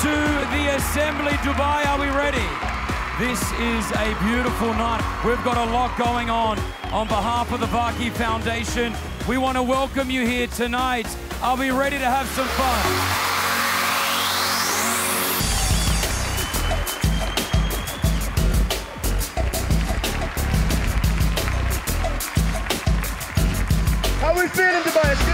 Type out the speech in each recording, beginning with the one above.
to the Assembly Dubai. Are we ready? This is a beautiful night. We've got a lot going on. On behalf of the Varkey Foundation, we want to welcome you here tonight. Are we ready to have some fun? How we feeling, Dubai?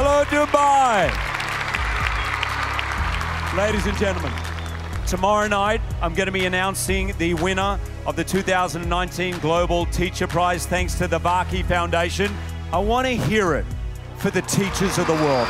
Hello, Dubai. Ladies and gentlemen, tomorrow night I'm going to be announcing the winner of the 2019 Global Teacher Prize thanks to the Varkey Foundation. I want to hear it for the teachers of the world.